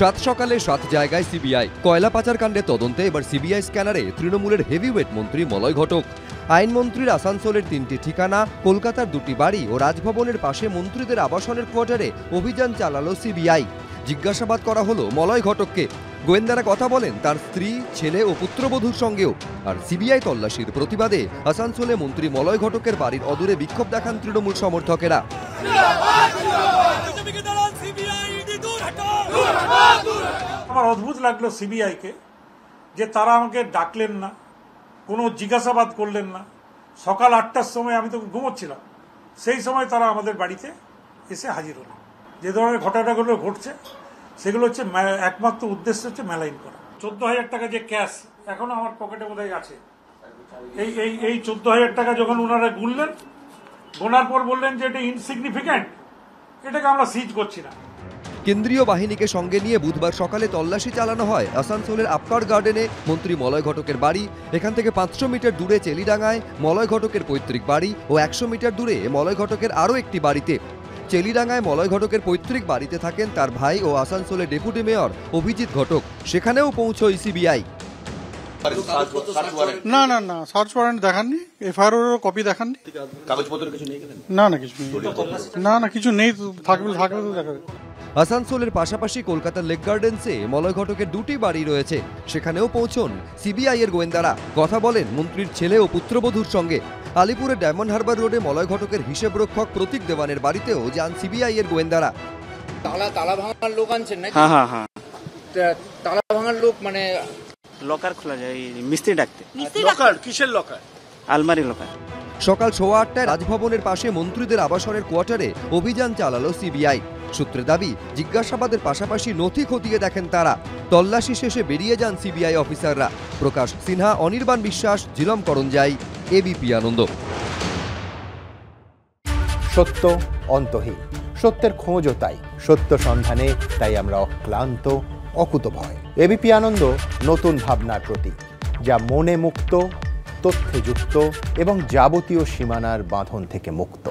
সাত সকালে সাত জায়গায় সিবিআই। কয়লা পাচার কাণ্ডে তদন্তে এবার সিবিআই স্ক্যানারে তৃণমূলের হেভিওয়েট মন্ত্রী মলয় ঘটক। আইনমন্ত্রীর আসানসোলের তিনটি ঠিকানা, কলকাতার দুটি বাড়ি ও রাজভবনের পাশে মন্ত্রীদের আবাসনের কোয়ার্টারে অভিযান চালালো সিবিআই। জিজ্ঞাসাবাদ করা হলো মলয় ঘটককে। গোয়েন্দারা কথা বলেন, তার স্ত্রী, ছেলে ও পুত্রবধূর সঙ্গেও। আর সিবিআই তল্লাশির প্রতিবাদে আসানসোলে মন্ত্রী মলয় ঘটকের বাড়ির অদূরে বিক্ষোভ দেখান তৃণমূল সমর্থকেরা। আমার অদ্ভুত লাগল সিবিআইকে যে তারা আমাকে ডাকলেন না, কোনো জিজ্ঞাসাবাদ করলেন না। সকাল আটটার সময় আমি তো ঘুমোচ্ছিলাম। সেই সময় তারা আমাদের বাড়িতে এসে হাজির হলো। যে ধরনের ঘটনাগুলো ঘটছে, সেগুলো হচ্ছে একমাত্র উদ্দেশ্য হচ্ছে মেলাইন করা। চোদ্দ হাজার টাকা যে ক্যাশ, এখনও আমার পকেটে বোধহয় আছে। এই এই এই চোদ্দ হাজার টাকা যখন ওনারা গুনলেন, গোনার পর বললেন যে এটা ইনসিগনিফিক্যান্ট এটাকে আমরা সিজ করছি না। কেন্দ্রীয় বাহিনীকে সঙ্গে নিয়ে বুধবার সকালে তল্লাশি চালানো হয়। আসানসোলের আপ্পার গার্ডেনে মন্ত্রী মলয় ঘটকের বাড়ি এখান থেকে পাঁচশো মিটার দূরে চেলিডাঙ্গায় মলয় ঘটকের পৈতৃক বাড়ি ও একশো মিটার দূরে মলয় ঘটকের আরও একটি বাড়িতে। চেলিডাঙ্গায় মলয় ঘটকের পৈতৃক বাড়িতে থাকেন তার ভাই ও আসানসোলের ডেপুটি মেয়র অভিজিৎ ঘটক। সেখানেও পৌঁছয় সিবিআই। না না না সার্চ ওয়ারেন্ট দেখাননি এফআইআর কপি দেখাননি। কাগজপত্র কিছু নেই না না কিছু নেই। না না কিছু নেই তো থাকবে তো দেখাবে আসানসোলের পাশাপাশি কলকাতার লেক গার্ডেন্সে মলয় ঘটকের দুটি বাড়ি রয়েছে। সেখানেও পৌঁছন সিবিআই এর গোয়েন্দারা। কথা বলেন মন্ত্রীর ছেলে ও পুত্রবধূর সঙ্গে। আলিপুরের ডায়মন্ড হারবার রোডে মলয় ঘটকের হিসেব রক্ষক প্রতীক দেওয়ানের বাড়িতেও যান সিবিআই এর গোয়েন্দারা। তালা তালা ভাঙার লোক আনছেন নাকি? হ্যাঁ হ্যাঁ হ্যাঁ। তালা ভাঙার লোক মানে? লকার খোলা যায় মিস্ত্রি ডাকতে। লকার কিসের লকার? আলমারি লকার। সকাল সোয়া আটটায় রাজভবনের পাশে মন্ত্রীদের আবাসনের কোয়ার্টারে অভিযান চালালো সিবিআই। সূত্রে দাবি, জিজ্ঞাসাবাদের পাশাপাশি নথি খতিয়ে দেখেন তারা। তল্লাশি শেষে বেরিয়ে যান সিবিআই অফিসাররা। প্রকাশ সিনহা, অনির্বাণ বিশ্বাস, ঝিলম করঞ্জাই, এবিপি আনন্দ। সত্য অন্তহীন। সত্যের খোঁজও তাই। সত্য সন্ধানে তাই আমরা অক্লান্ত অকুতভয় এবিপি আনন্দ, নতুন ভাবনার প্রতীক, যা মনে মুক্ত, তথ্যে যুক্ত এবং যাবতীয় সীমানার বাঁধন থেকে মুক্ত।